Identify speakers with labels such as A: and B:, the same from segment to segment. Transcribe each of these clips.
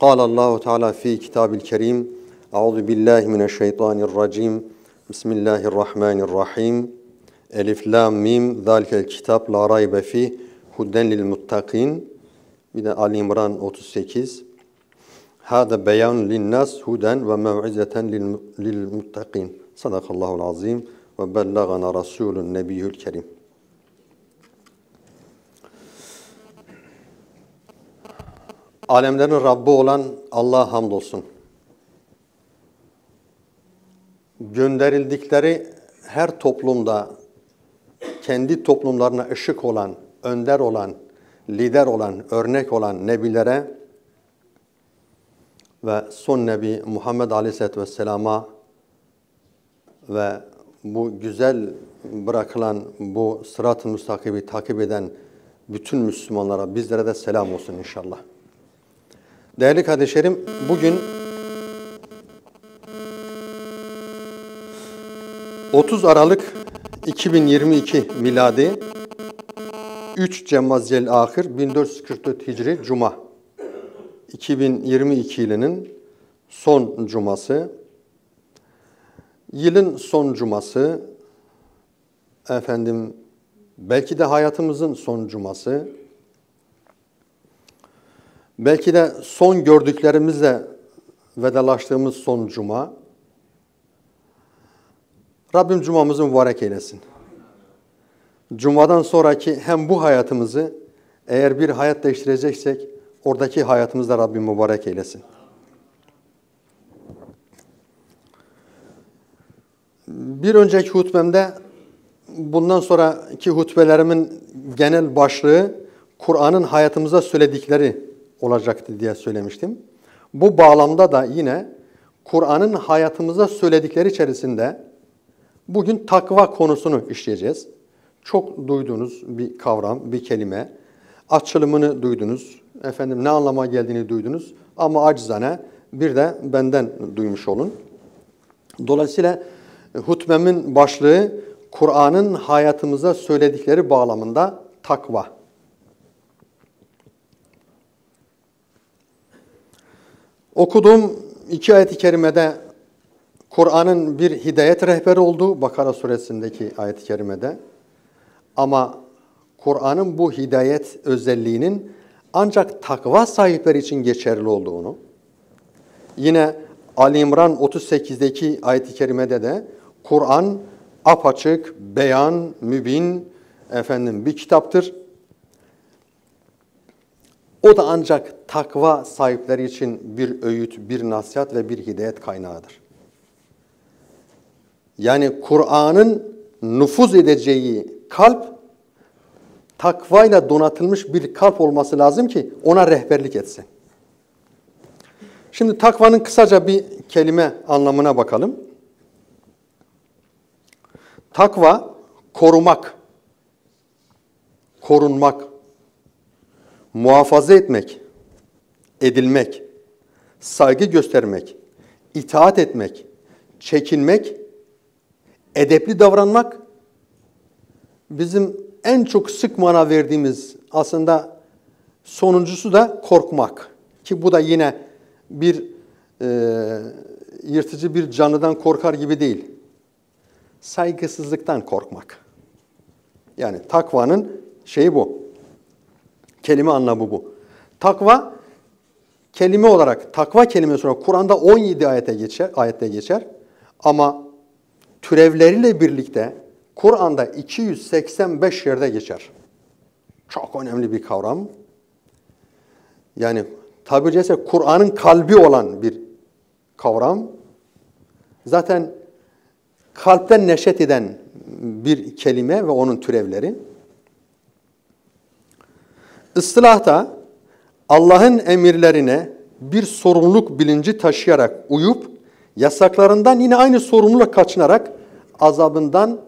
A: قال الله تعالى في كتاب الكريم أعوذ بالله من الشيطان الرجيم بسم الله الرحمن الرحيم ألف لام ميم ذلك الكتاب لا ريب فيه هدى للمتقين Bir de Ali İmran 38. Hâde beyan linnas huden ve mev'izeten lil muttakin. Sadakallahul azim ve bellagana rasulun nebiyyül kerim. Alemlerin Rabbi olan Allah'a hamdolsun. Gönderildikleri her toplumda kendi toplumlarına ışık olan, önder olan, lider olan, örnek olan nebilere ve son nebi Muhammed Aleyhisselatü Vesselam'a ve bu güzel bırakılan bu sırat-ı müstakibi takip eden bütün Müslümanlara bizlere de selam olsun inşallah. Değerli kardeşlerim bugün 30 Aralık 2022 miladi 3 Cemmaziyel Ahir 1444 Hicri Cuma. 2022 yılının son cuması. Yılın son cuması efendim belki de hayatımızın son cuması belki de son gördüklerimizle vedalaştığımız son cuma Rabbim cumamızı mübarek eylesin. Cuma'dan sonraki hem bu hayatımızı eğer bir hayat değiştireceksek oradaki hayatımızda Rabbim mübarek eylesin. Bir önceki hutbemde bundan sonraki hutbelerimin genel başlığı Kur'an'ın hayatımıza söyledikleri olacaktı diye söylemiştim. Bu bağlamda da yine Kur'an'ın hayatımıza söyledikleri içerisinde bugün takva konusunu işleyeceğiz. Çok duyduğunuz bir kavram, bir kelime. Açılımını duydunuz. Efendim ne anlama geldiğini duydunuz. Ama acizane bir de benden duymuş olun. Dolayısıyla hutbemin başlığı Kur'an'ın hayatımıza söyledikleri bağlamında takva. Okuduğum iki ayet-i kerimede Kur'an'ın bir hidayet rehberi olduğu Bakara suresindeki ayet-i kerimede ama Kur'an'ın bu hidayet özelliğinin ancak takva sahipleri için geçerli olduğunu, yine Ali İmran 38'deki ayet-i kerimede de Kur'an apaçık, beyan, mübin efendim bir kitaptır. O da ancak takva sahipleri için bir öğüt, bir nasihat ve bir hidayet kaynağıdır. Yani Kur'an'ın nüfuz edeceği kalp takvayla donatılmış bir kalp olması lazım ki ona rehberlik etsin. Şimdi takvanın kısaca bir kelime anlamına bakalım. Takva korumak, korunmak, muhafaza etmek, edilmek, saygı göstermek, itaat etmek, çekinmek, edepli davranmak bizim en çok sık mana verdiğimiz aslında sonuncusu da korkmak. Ki bu da yine bir e, yırtıcı bir canlıdan korkar gibi değil. Saygısızlıktan korkmak. Yani takvanın şeyi bu. Kelime anlamı bu. Takva kelime olarak takva kelimesi olarak Kur'an'da 17 ayete geçer, ayette geçer. Ama türevleriyle birlikte Kur'an'da 285 yerde geçer. Çok önemli bir kavram. Yani tabiri caizse Kur'an'ın kalbi olan bir kavram. Zaten kalpten neşet eden bir kelime ve onun türevleri. Istilahta Allah'ın emirlerine bir sorumluluk bilinci taşıyarak uyup yasaklarından yine aynı sorumluluk kaçınarak azabından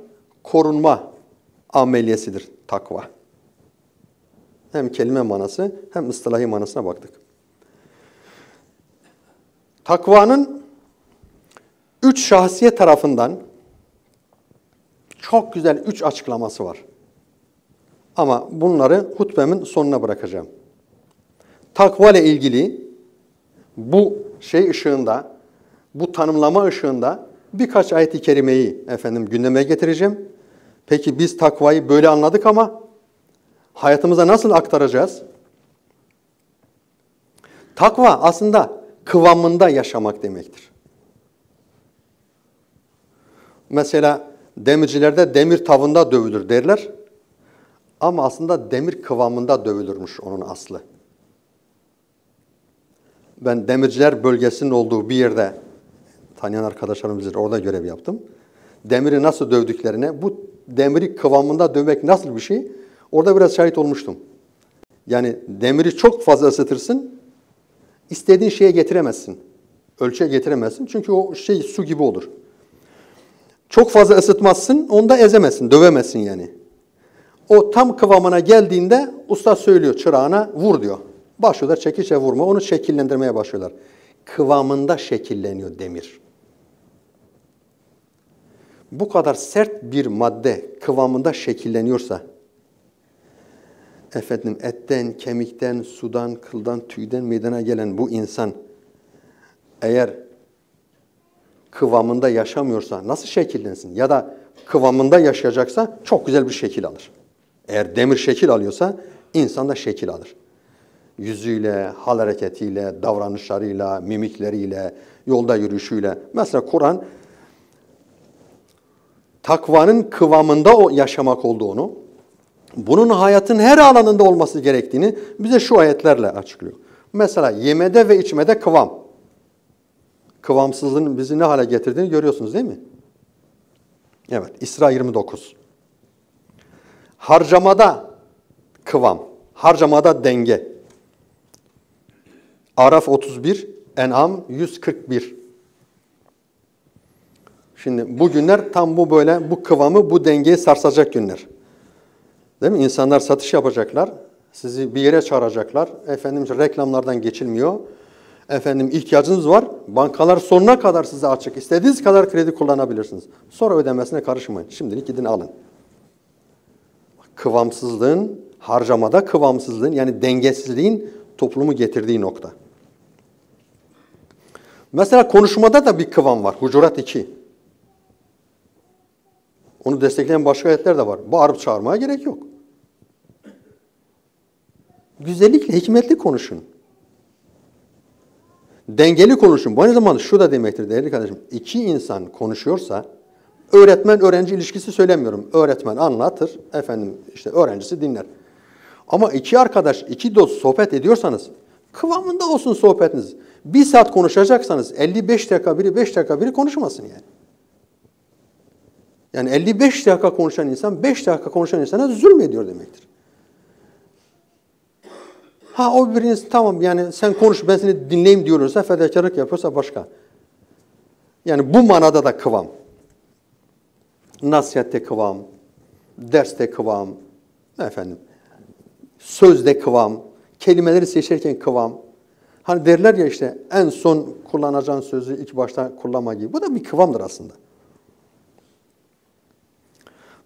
A: korunma ameliyesidir takva. Hem kelime manası hem ıslahi manasına baktık. Takvanın üç şahsiyet tarafından çok güzel üç açıklaması var. Ama bunları hutbemin sonuna bırakacağım. Takva ile ilgili Bu şey ışığında, bu tanımlama ışığında birkaç ayet-i kerimeyi efendim gündeme getireceğim. Peki biz takvayı böyle anladık ama hayatımıza nasıl aktaracağız? Takva aslında kıvamında yaşamak demektir. Mesela demircilerde demir tavında dövülür derler. Ama aslında demir kıvamında dövülürmüş onun aslı. Ben demirciler bölgesinin olduğu bir yerde tanıyan arkadaşlarımızdır orada görev yaptım. Demiri nasıl dövdüklerine, bu demiri kıvamında dövmek nasıl bir şey? Orada biraz şahit olmuştum. Yani demiri çok fazla ısıtırsın, istediğin şeye getiremezsin. Ölçüye getiremezsin çünkü o şey su gibi olur. Çok fazla ısıtmazsın, onu da ezemezsin, dövemezsin yani. O tam kıvamına geldiğinde usta söylüyor çırağına vur diyor. Başlıyorlar çekiçe vurma, onu şekillendirmeye başlıyorlar. Kıvamında şekilleniyor demir. Bu kadar sert bir madde kıvamında şekilleniyorsa, efendim etten, kemikten, sudan, kıldan, tüyden meydana gelen bu insan eğer kıvamında yaşamıyorsa nasıl şekillensin? Ya da kıvamında yaşayacaksa çok güzel bir şekil alır. Eğer demir şekil alıyorsa insan da şekil alır. Yüzüyle, hal hareketiyle, davranışlarıyla, mimikleriyle, yolda yürüyüşüyle. Mesela Kur'an takvanın kıvamında o yaşamak olduğunu, bunun hayatın her alanında olması gerektiğini bize şu ayetlerle açıklıyor. Mesela yemede ve içmede kıvam. Kıvamsızlığın bizi ne hale getirdiğini görüyorsunuz değil mi? Evet, İsra 29. Harcamada kıvam, harcamada denge. Araf 31, En'am 141. Şimdi bu günler tam bu böyle bu kıvamı, bu dengeyi sarsacak günler. Değil mi? İnsanlar satış yapacaklar. Sizi bir yere çağıracaklar. Efendim reklamlardan geçilmiyor. Efendim ihtiyacınız var. Bankalar sonuna kadar size açık. İstediğiniz kadar kredi kullanabilirsiniz. Sonra ödemesine karışmayın. Şimdilik gidin alın. Kıvamsızlığın, harcamada kıvamsızlığın yani dengesizliğin toplumu getirdiği nokta. Mesela konuşmada da bir kıvam var. Hucurat 2. Onu destekleyen başka ayetler de var. Bağırıp çağırmaya gerek yok. Güzellikle, hikmetli konuşun. Dengeli konuşun. Bu aynı zamanda şu da demektir değerli kardeşim. İki insan konuşuyorsa, öğretmen öğrenci ilişkisi söylemiyorum. Öğretmen anlatır, efendim işte öğrencisi dinler. Ama iki arkadaş, iki dost sohbet ediyorsanız, kıvamında olsun sohbetiniz. Bir saat konuşacaksanız 55 dakika biri 5 dakika biri konuşmasın yani. Yani 55 dakika konuşan insan 5 dakika konuşan insana zulmediyor demektir. Ha o biriniz tamam yani sen konuş ben seni dinleyeyim diyorsa fedakarlık yapıyorsa başka. Yani bu manada da kıvam. Nasihatte kıvam, derste kıvam, efendim, sözde kıvam, kelimeleri seçerken kıvam. Hani derler ya işte en son kullanacağın sözü ilk başta kullanma gibi. Bu da bir kıvamdır aslında.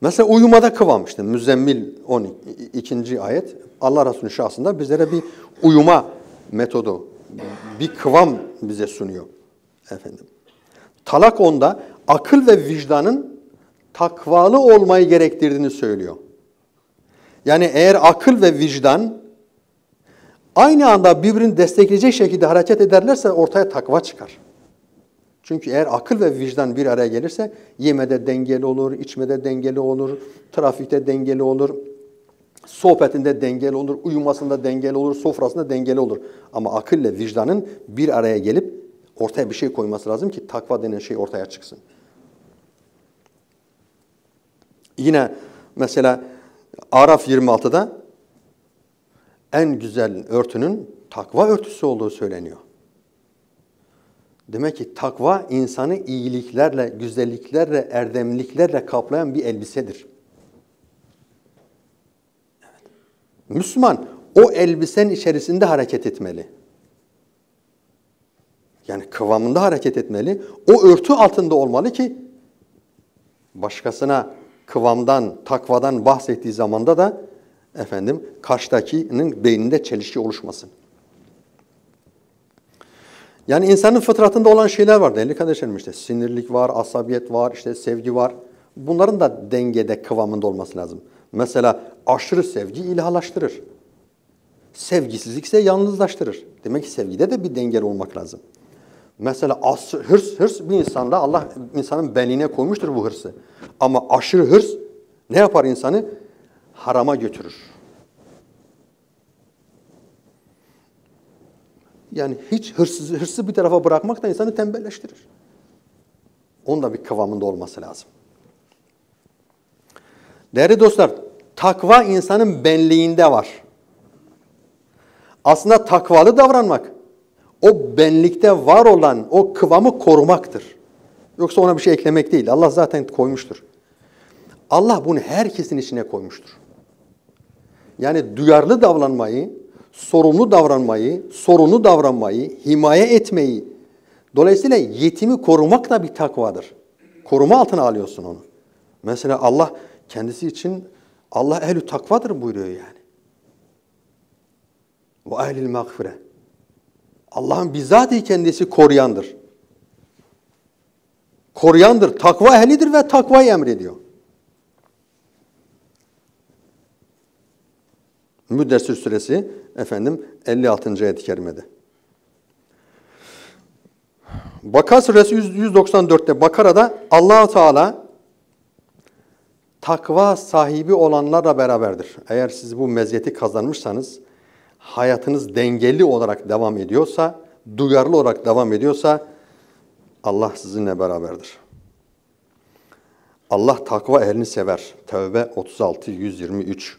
A: Mesela uyumada kıvam işte Müzzemmil 12. ayet Allah Resulü şahsında bizlere bir uyuma metodu, bir kıvam bize sunuyor efendim. Talak onda akıl ve vicdanın takvalı olmayı gerektirdiğini söylüyor. Yani eğer akıl ve vicdan aynı anda birbirini destekleyecek şekilde hareket ederlerse ortaya takva çıkar. Çünkü eğer akıl ve vicdan bir araya gelirse yemede dengeli olur, içmede dengeli olur, trafikte dengeli olur, sohbetinde dengeli olur, uyumasında dengeli olur, sofrasında dengeli olur. Ama akıl ile vicdanın bir araya gelip ortaya bir şey koyması lazım ki takva denen şey ortaya çıksın. Yine mesela Araf 26'da en güzel örtünün takva örtüsü olduğu söyleniyor. Demek ki takva insanı iyiliklerle, güzelliklerle, erdemliklerle kaplayan bir elbisedir. Müslüman o elbisenin içerisinde hareket etmeli. Yani kıvamında hareket etmeli. O örtü altında olmalı ki başkasına kıvamdan, takvadan bahsettiği zamanda da efendim karşıdakinin beyninde çelişki oluşmasın. Yani insanın fıtratında olan şeyler var değerli kardeşlerim işte sinirlik var, asabiyet var, işte sevgi var. Bunların da dengede kıvamında olması lazım. Mesela aşırı sevgi ilahlaştırır. Sevgisizlik ise yalnızlaştırır. Demek ki sevgide de bir dengeli olmak lazım. Mesela as, hırs, hırs bir insanda Allah insanın benliğine koymuştur bu hırsı. Ama aşırı hırs ne yapar insanı? Harama götürür. Yani hiç hırsız, hırsı bir tarafa bırakmak da insanı tembelleştirir. Onun da bir kıvamında olması lazım. Değerli dostlar, takva insanın benliğinde var. Aslında takvalı davranmak, o benlikte var olan o kıvamı korumaktır. Yoksa ona bir şey eklemek değil. Allah zaten koymuştur. Allah bunu herkesin içine koymuştur. Yani duyarlı davranmayı, sorumlu davranmayı, sorunu davranmayı, himaye etmeyi, dolayısıyla yetimi korumak da bir takvadır. Koruma altına alıyorsun onu. Mesela Allah kendisi için Allah ehlü takvadır buyuruyor yani. Ve ehlil mağfire. Allah'ın bizzatihi kendisi koruyandır. Koruyandır, takva ehlidir ve takvayı emrediyor. Müddessir suresi efendim 56. ayet-i kerimede. Bakara suresi 194'te Bakara'da allah Teala takva sahibi olanlarla beraberdir. Eğer siz bu meziyeti kazanmışsanız, hayatınız dengeli olarak devam ediyorsa, duyarlı olarak devam ediyorsa Allah sizinle beraberdir. Allah takva ehlini sever. Tevbe 36 123.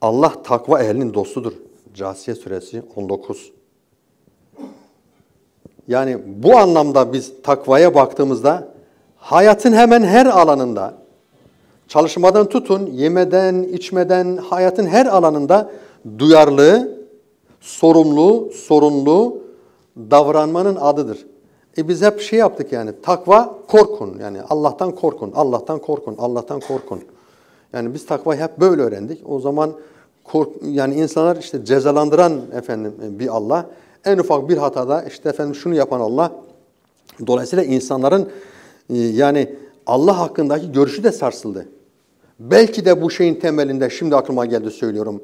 A: Allah takva ehlinin dostudur. Casiye suresi 19. Yani bu anlamda biz takvaya baktığımızda hayatın hemen her alanında çalışmadan tutun, yemeden, içmeden hayatın her alanında duyarlı, sorumlu, sorunlu davranmanın adıdır. E biz hep şey yaptık yani takva korkun yani Allah'tan korkun, Allah'tan korkun, Allah'tan korkun. Yani biz takvayı hep böyle öğrendik. O zaman kork, yani insanlar işte cezalandıran efendim bir Allah. En ufak bir hatada işte efendim şunu yapan Allah. Dolayısıyla insanların e, yani Allah hakkındaki görüşü de sarsıldı. Belki de bu şeyin temelinde şimdi aklıma geldi söylüyorum.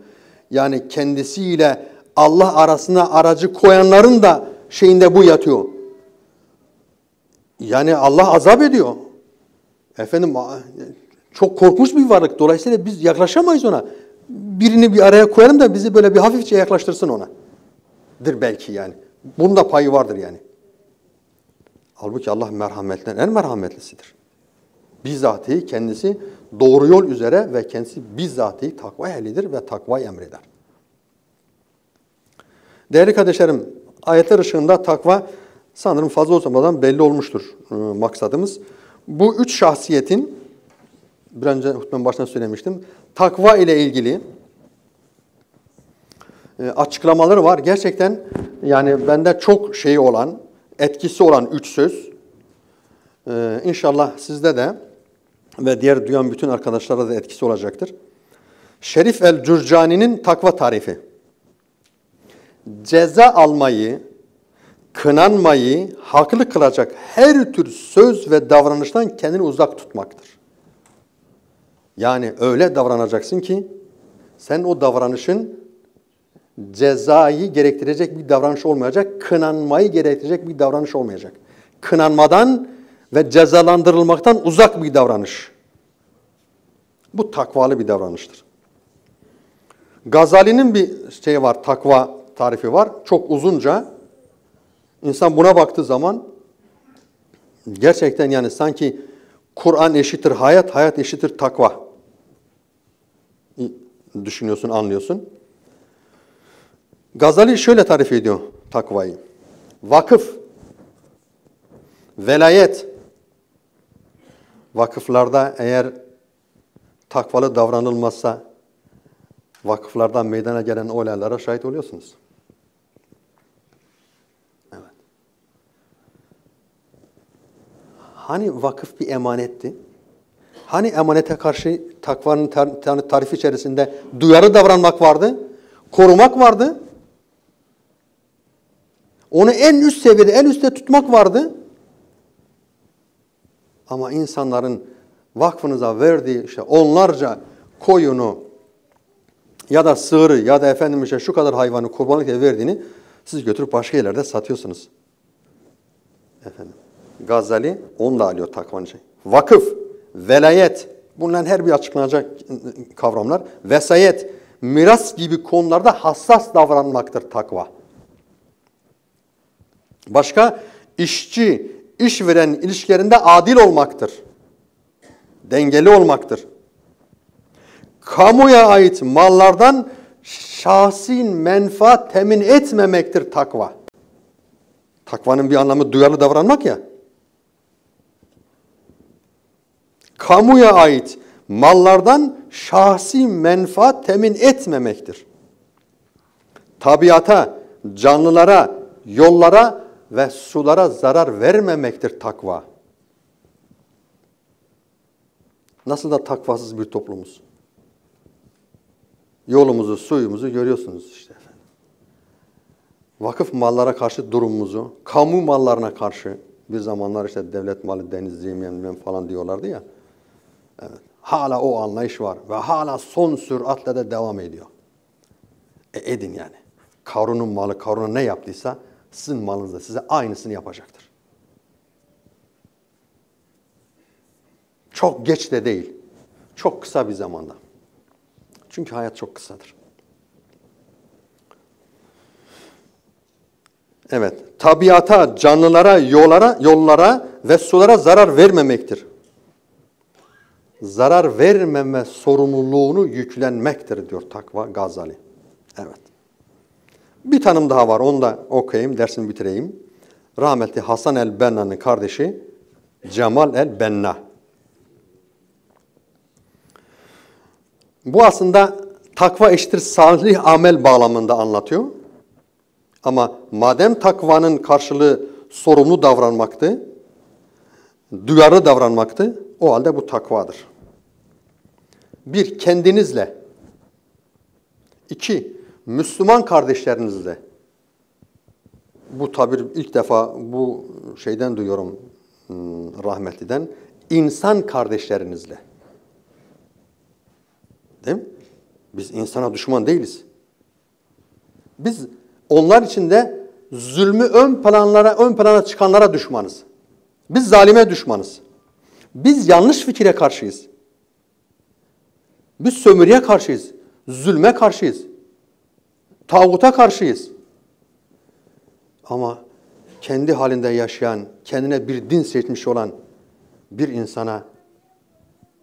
A: Yani kendisiyle Allah arasına aracı koyanların da şeyinde bu yatıyor. Yani Allah azap ediyor. Efendim çok korkmuş bir varlık. Dolayısıyla biz yaklaşamayız ona. Birini bir araya koyalım da bizi böyle bir hafifçe yaklaştırsın ona. Dır belki yani. Bunun da payı vardır yani. Halbuki Allah merhametten en merhametlisidir. Bizzatihi kendisi doğru yol üzere ve kendisi bizzatihi takva ehlidir ve takvayı emreder. Değerli kardeşlerim, ayetler ışığında takva sanırım fazla uzamadan belli olmuştur e, maksadımız. Bu üç şahsiyetin, bir önce hutbenin başına söylemiştim, takva ile ilgili e, açıklamaları var. Gerçekten yani bende çok şeyi olan, etkisi olan üç söz. E, inşallah sizde de ve diğer duyan bütün arkadaşlara da etkisi olacaktır. Şerif el-Cürcani'nin takva tarifi. Ceza almayı, kınanmayı haklı kılacak her tür söz ve davranıştan kendini uzak tutmaktır. Yani öyle davranacaksın ki sen o davranışın cezayı gerektirecek bir davranış olmayacak, kınanmayı gerektirecek bir davranış olmayacak. Kınanmadan ve cezalandırılmaktan uzak bir davranış. Bu takvalı bir davranıştır. Gazali'nin bir şey var, takva tarifi var. Çok uzunca. İnsan buna baktığı zaman gerçekten yani sanki Kur'an eşittir hayat, hayat eşittir takva. Düşünüyorsun, anlıyorsun. Gazali şöyle tarif ediyor takvayı. Vakıf, velayet, vakıflarda eğer takvalı davranılmazsa vakıflardan meydana gelen olaylara şahit oluyorsunuz. Evet. Hani vakıf bir emanetti? Hani emanete karşı takvanın tar tarifi içerisinde duyarı davranmak vardı? Korumak vardı? Onu en üst seviyede, en üstte tutmak vardı. Ama insanların vakfınıza verdiği işte onlarca koyunu ya da sığırı ya da efendim işte şu kadar hayvanı kurbanlık diye verdiğini siz götürüp başka yerlerde satıyorsunuz. Efendim. Gazali onu da alıyor takvanın şey. Vakıf, velayet, bunların her bir açıklanacak kavramlar. Vesayet, miras gibi konularda hassas davranmaktır takva. Başka, işçi, işveren ilişkilerinde adil olmaktır. Dengeli olmaktır. Kamuya ait mallardan şahsi menfaat temin etmemektir takva. Takvanın bir anlamı duyarlı davranmak ya. Kamuya ait mallardan şahsi menfaat temin etmemektir. Tabiata, canlılara, yollara ve sulara zarar vermemektir takva. Nasıl da takvasız bir toplumuz. Yolumuzu, suyumuzu görüyorsunuz işte efendim. Vakıf mallara karşı durumumuzu, kamu mallarına karşı bir zamanlar işte devlet malı deniz yemeyen falan diyorlardı ya. Evet. Hala o anlayış var ve hala son süratle de devam ediyor. E edin yani. Karun'un malı Karun'a ne yaptıysa sizin malınız da size aynısını yapacaktır. Çok geç de değil. Çok kısa bir zamanda. Çünkü hayat çok kısadır. Evet, tabiata, canlılara, yollara, yollara ve sulara zarar vermemektir. Zarar vermeme sorumluluğunu yüklenmektir diyor takva Gazali. Evet. Bir tanım daha var, onu da okuyayım, dersimi bitireyim. Rahmetli Hasan el-Benna'nın kardeşi Cemal el-Benna. Bu aslında takva eşittir salih amel bağlamında anlatıyor. Ama madem takvanın karşılığı sorumlu davranmaktı, duyarlı davranmaktı, o halde bu takvadır. Bir, kendinizle. İki, Müslüman kardeşlerinizle. Bu tabir ilk defa bu şeyden duyuyorum hmm, rahmetliden. İnsan kardeşlerinizle. Değil mi? Biz insana düşman değiliz. Biz onlar için de zulmü ön planlara, ön plana çıkanlara düşmanız. Biz zalime düşmanız. Biz yanlış fikire karşıyız. Biz sömürüye karşıyız. Zulme karşıyız. Tağuta karşıyız. Ama kendi halinde yaşayan, kendine bir din seçmiş olan bir insana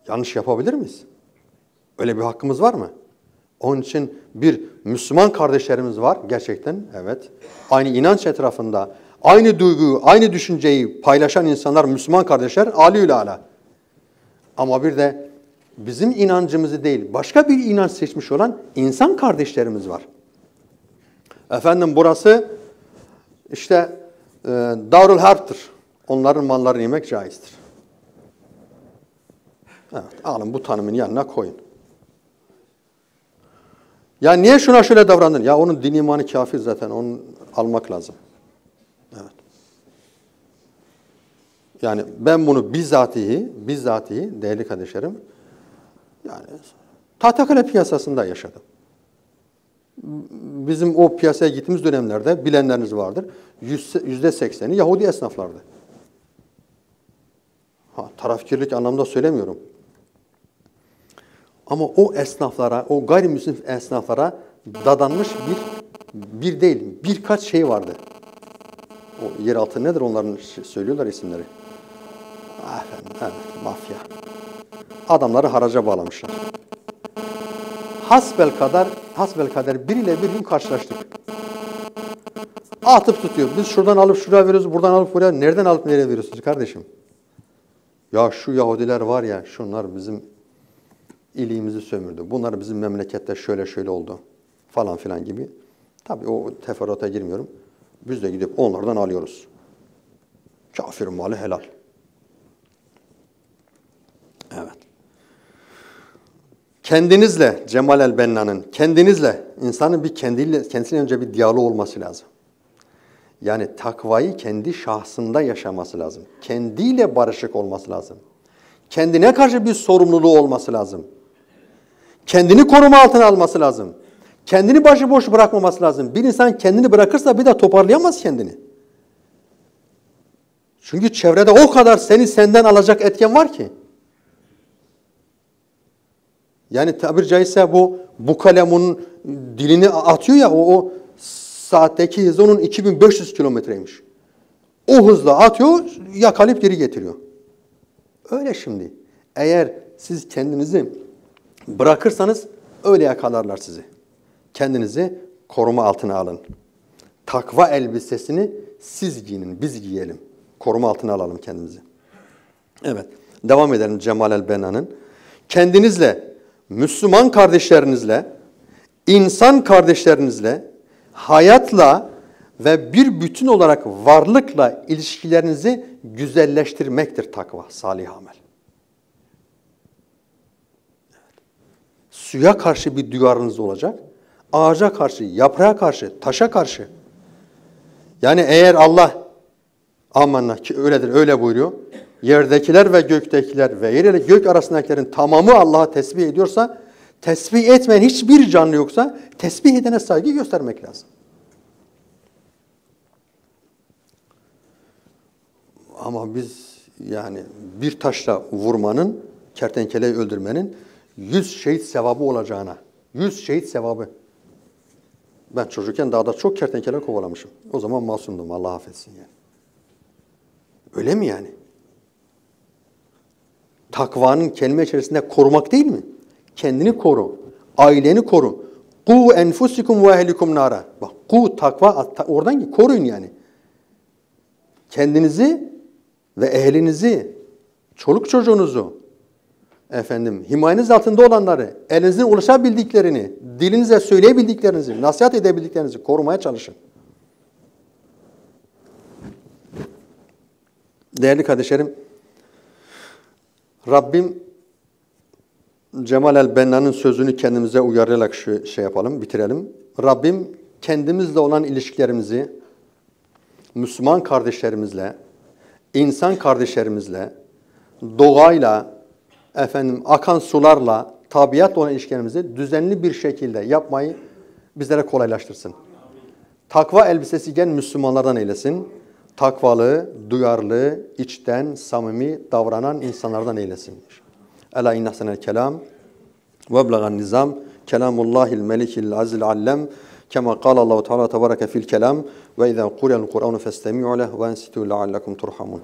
A: yanlış yapabilir miyiz? Öyle bir hakkımız var mı? Onun için bir Müslüman kardeşlerimiz var gerçekten evet. Aynı inanç etrafında, aynı duyguyu, aynı düşünceyi paylaşan insanlar Müslüman kardeşler Ali ala. Ama bir de bizim inancımızı değil, başka bir inanç seçmiş olan insan kardeşlerimiz var. Efendim burası işte e, Darul Harp'tır. Onların mallarını yemek caizdir. Evet, alın bu tanımın yanına koyun. Ya niye şuna şöyle davrandın? Ya onun din imanı kafir zaten. Onu almak lazım. Evet. Yani ben bunu bizzatihi, bizzatihi değerli kardeşlerim, yani Tahtakale piyasasında yaşadım. Bizim o piyasaya gittiğimiz dönemlerde bilenleriniz vardır. Yüzde sekseni Yahudi esnaflardı. Ha, tarafkirlik anlamda söylemiyorum. Ama o esnaflara, o gayrimüslim esnaflara dadanmış bir bir değil, birkaç şey vardı. O yeraltı nedir onların söylüyorlar isimleri. Efendim, evet, mafya. Adamları haraca bağlamışlar. Hasbel kadar, hasbel kadar biriyle bir gün karşılaştık. Atıp tutuyor. Biz şuradan alıp şuraya veriyoruz, buradan alıp buraya. Nereden alıp nereye veriyorsunuz kardeşim? Ya şu Yahudiler var ya, şunlar bizim iliğimizi sömürdü. Bunlar bizim memlekette şöyle şöyle oldu falan filan gibi. Tabii o teferruata girmiyorum. Biz de gidip onlardan alıyoruz. Kafir malı helal. Evet. Kendinizle Cemal el-Benna'nın kendinizle insanın bir kendiyle kendisiyle önce bir diyalog olması lazım. Yani takvayı kendi şahsında yaşaması lazım. Kendiyle barışık olması lazım. Kendine karşı bir sorumluluğu olması lazım. Kendini koruma altına alması lazım. Kendini başıboş bırakmaması lazım. Bir insan kendini bırakırsa bir de toparlayamaz kendini. Çünkü çevrede o kadar seni senden alacak etken var ki. Yani tabir caizse bu bu kalemun dilini atıyor ya o, o saatteki hızı onun 2500 kilometreymiş. O hızla atıyor, yakalayıp geri getiriyor. Öyle şimdi. Eğer siz kendinizi bırakırsanız öyle yakalarlar sizi. Kendinizi koruma altına alın. Takva elbisesini siz giyinin, biz giyelim. Koruma altına alalım kendimizi. Evet, devam edelim Cemal el-Bena'nın. Kendinizle, Müslüman kardeşlerinizle, insan kardeşlerinizle, hayatla ve bir bütün olarak varlıkla ilişkilerinizi güzelleştirmektir takva, salih amel. Suya karşı bir duyarınız olacak. Ağaca karşı, yaprağa karşı, taşa karşı. Yani eğer Allah amanna ki öyledir, öyle buyuruyor. Yerdekiler ve göktekiler ve yer ile gök arasındakilerin tamamı Allah'a tesbih ediyorsa, tesbih etmeyen hiçbir canlı yoksa tesbih edene saygı göstermek lazım. Ama biz yani bir taşla vurmanın, kertenkeleyi öldürmenin yüz şehit sevabı olacağına, yüz şehit sevabı. Ben çocukken dağda çok kertenkele kovalamışım. O zaman masumdum, Allah affetsin yani. Öyle mi yani? Takvanın kelime içerisinde korumak değil mi? Kendini koru, aileni koru. Ku enfusikum ve ehlikum nara. Bak ku takva oradan ki koruyun yani. Kendinizi ve ehlinizi, çoluk çocuğunuzu, efendim himayeniz altında olanları, elinizin ulaşabildiklerini, dilinize söyleyebildiklerinizi, nasihat edebildiklerinizi korumaya çalışın. Değerli kardeşlerim, Rabbim Cemal el-Benna'nın sözünü kendimize uyarlayarak şu şey yapalım, bitirelim. Rabbim kendimizle olan ilişkilerimizi Müslüman kardeşlerimizle, insan kardeşlerimizle, doğayla, efendim akan sularla, tabiatla olan ilişkilerimizi düzenli bir şekilde yapmayı bizlere kolaylaştırsın. Takva elbisesi giyen Müslümanlardan eylesin. Takvalı, duyarlı, içten, samimi davranan insanlardan eylesin. Ela innahsenel kelam ve blagan nizam kelamullahil melikil azil allem kema kâle Allahu Teala tebareke fil kelam ve izâ kuriyel Kur'anu festemi'u leh ve ensitu leallekum turhamun.